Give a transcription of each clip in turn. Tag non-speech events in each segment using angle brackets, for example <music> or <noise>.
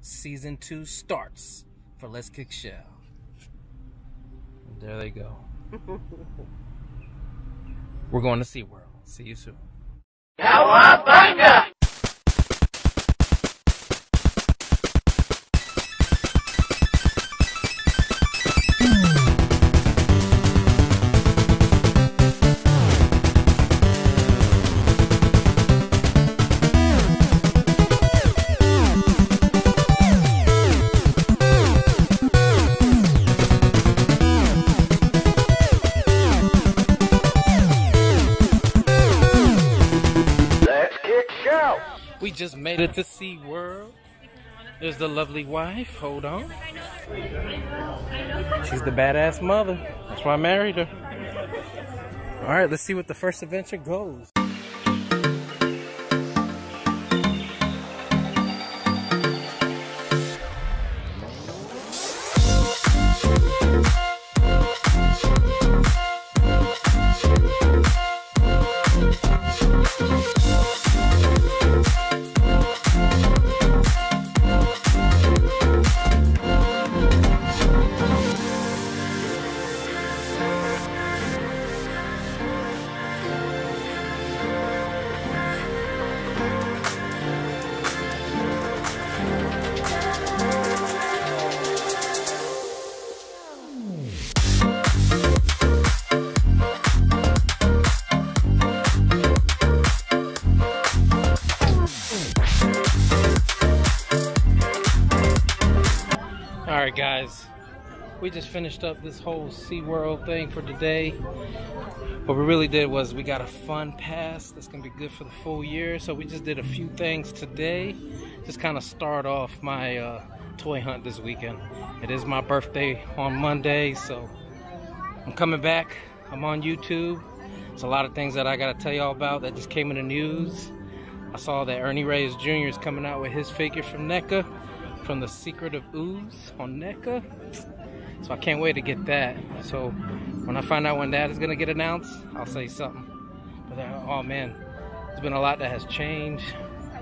season two starts for Let's Kick Shell. There they go. <laughs> We're going to SeaWorld. See you soon. Cowabunga! It to There's the lovely wife. Hold on. She's the badass mother. That's why I married her. All right, let's see what the first adventure goes. Guys. We just finished up this whole SeaWorld thing for today. What we really did was we got a fun pass that's to be good for the full year. So we just did a few things today. Just kind of start off my uh, toy hunt this weekend. It is my birthday on Monday, so I'm coming back. I'm on YouTube. It's a lot of things that I got to tell y'all about that just came in the news. I saw that Ernie Reyes Jr. is coming out with his figure from NECA, from the Secret of Ooze on NECA. So I can't wait to get that. So when I find out when that is gonna get announced, I'll say something. But then, oh man, there's been a lot that has changed.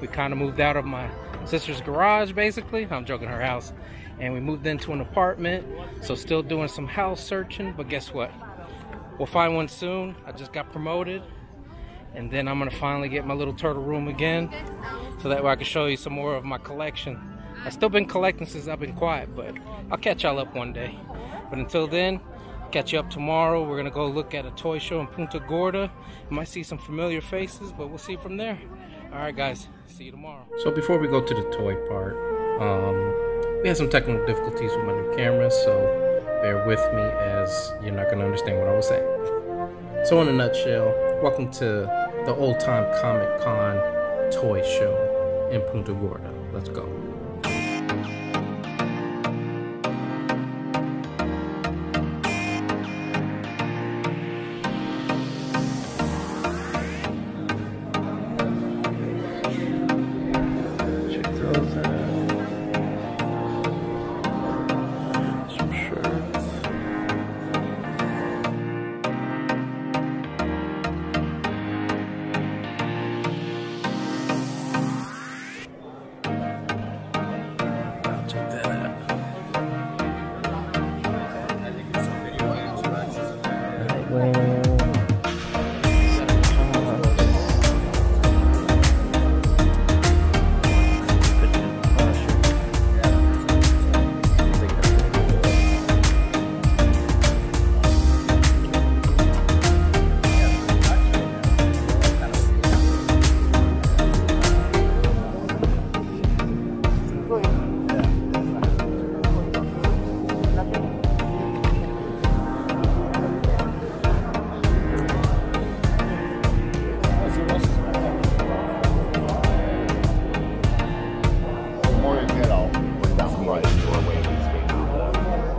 We kind of moved out of my sister's garage, basically. I'm joking, her house, and we moved into an apartment. So still doing some house searching, but guess what? We'll find one soon. I just got promoted, and then I'm gonna finally get my little turtle room again, so that way I can show you some more of my collection. I've still been collecting since I've been quiet, but I'll catch y'all up one day. But until then, catch you up tomorrow. We're gonna go look at a toy show in Punta Gorda. You might see some familiar faces, but we'll see from there. All right, guys. See you tomorrow. So before we go to the toy part, um, we had some technical difficulties with my new camera, so bear with me as you're not gonna understand what I was saying. So in a nutshell, welcome to the Old Time Comic Con toy show in Punta Gorda. Let's go.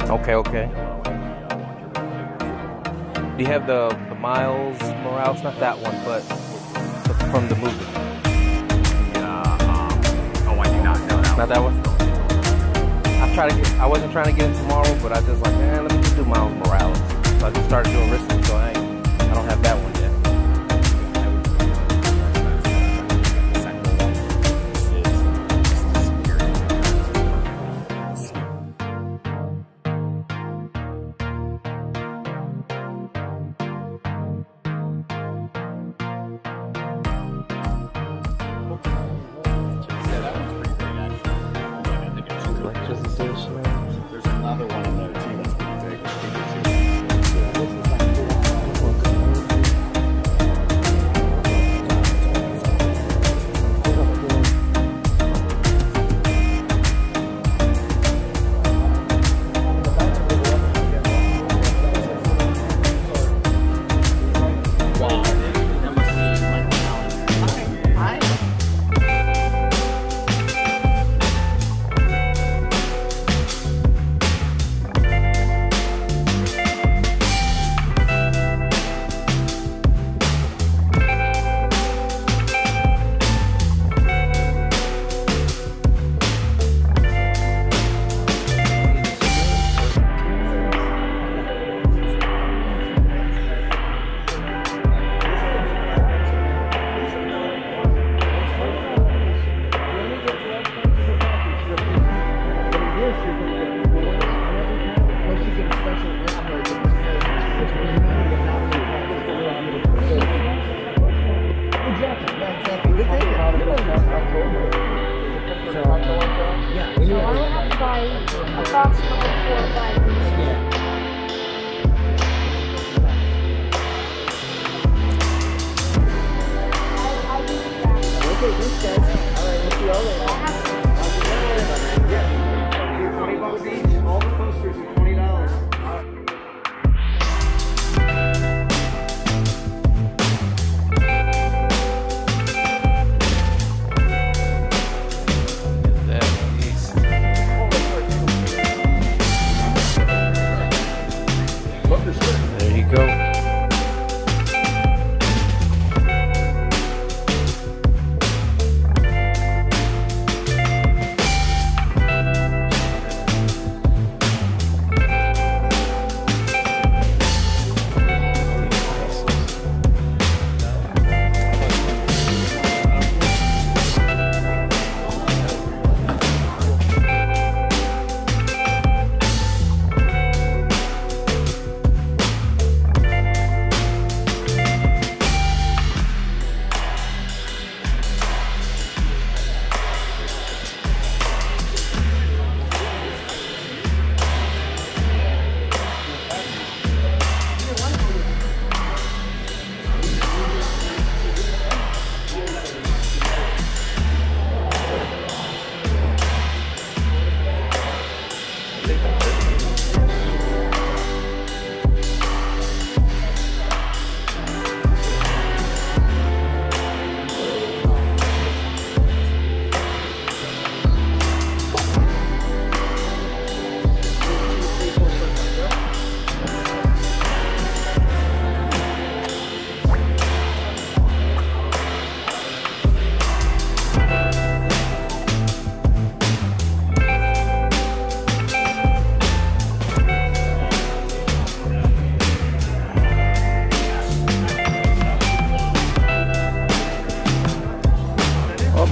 Okay, okay. Do you have the, the Miles Morales? Not that one, but from the movie. Uh-huh. oh, I do not know that. Not that one. I try to get. I wasn't trying to get it tomorrow, but I just like, man, let me just do Miles Morales. So I just started doing wrestling. So I, ain't- I approximately four or five these. Okay, thanks guys. All right, we'll see y'all later.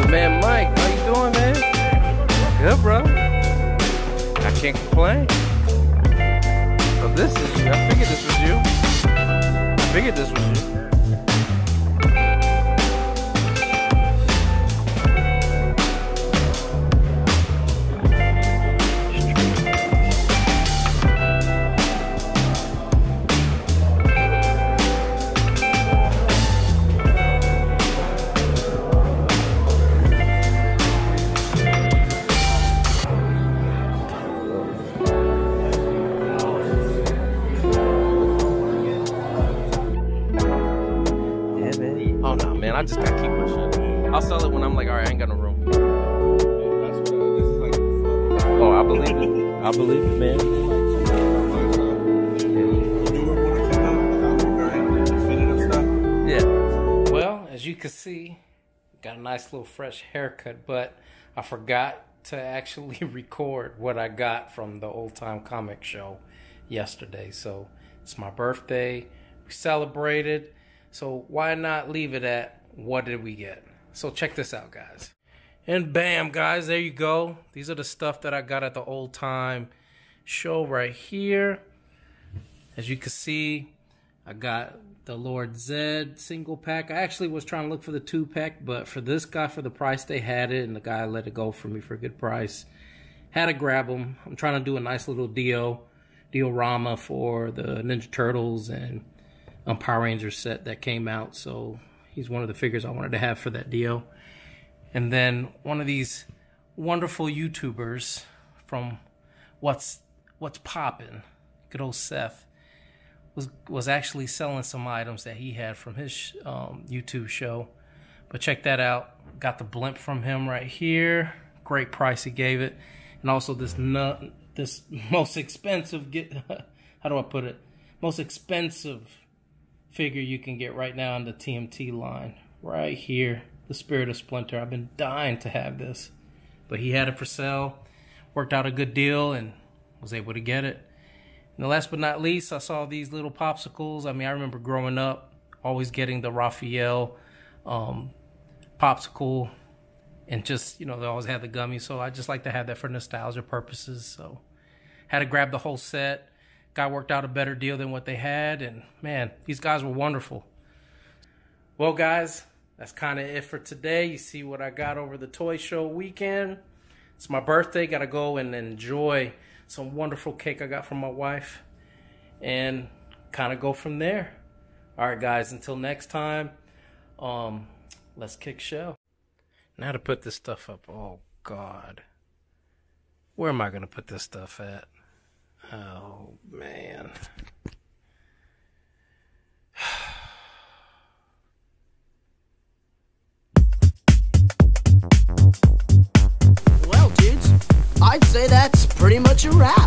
Man Mike, how you doing, man? Good, bro. I can't complain. So this is you. I figured this was you. I figured this was you. Oh no, man. I just gotta keep my shit. I'll sell it when I'm like, all right, I ain't got no room. Oh, I believe it. I believe it, man. Yeah. Well, as you can see, got a nice little fresh haircut, but I forgot to actually <laughs> record what I got from the old time comic show yesterday. So it's my birthday. We celebrated. So why not leave it at what did we get? So check this out, guys. And bam, guys, there you go. These are the stuff that I got at the old time show right here. As you can see, I got the Lord Zed single pack. I actually was trying to look for the two pack, but for this guy, for the price they had it, and the guy let it go for me for a good price. Had to grab them. I'm trying to do a nice little Dio, diorama for the Ninja Turtles and um, Power Rangers set that came out. So he's one of the figures I wanted to have for that deal. And then one of these wonderful YouTubers from What's What's Poppin', good old Seth was was actually selling some items that he had from his um, YouTube show. But check that out. Got the blimp from him right here. Great price he gave it, and also this nut, this <laughs> most expensive get. <laughs> How do I put it? Most expensive figure you can get right now in the TMNT line. Right here, the Spirit of Splinter. I've been dying to have this, but he had it for sale. Worked out a good deal and was able to get it. And last but not least, I saw these little popsicles. I mean, I remember growing up, always getting the Raphael um, popsicle, and just you know they always had the gummy. So I just like to have that for nostalgia purposes. So had to grab the whole set. Guy worked out a better deal than what they had, and man, these guys were wonderful. Well, guys, that's kind of it for today. You see what I got over the toy Shell weekend. It's my birthday. Got to go and enjoy some wonderful cake I got from my wife and kind of go from there. All right, guys, until next time, um, let's kick show. Now to put this stuff up. Oh, God. Where am I going to put this stuff at? Oh, man. Well, dudes, I'd say that's pretty much a wrap.